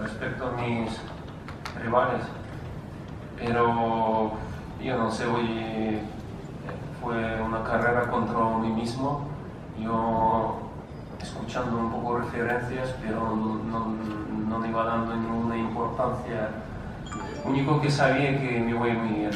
respecto a mis rivales, pero yo no sé, hoy eh, fue una carrera contra mí mismo, yo escuchando un poco referencias, pero no, no, iba dando ninguna importancia. Único que sabía que me voy muy bien.